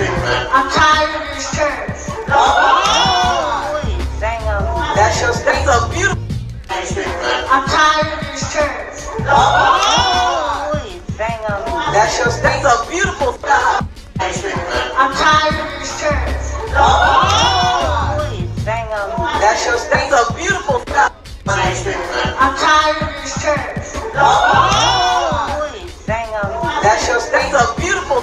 I'm tired of this church. Oh, dang That's your speech. That's a beautiful. I'm tired of this church. Oh, dang That's your speech. That's a beautiful street. I'm tired of this church. Oh, dang That's your speech. That's a beautiful street. I'm tired of this church. Oh, dang That's your speech. That's a beautiful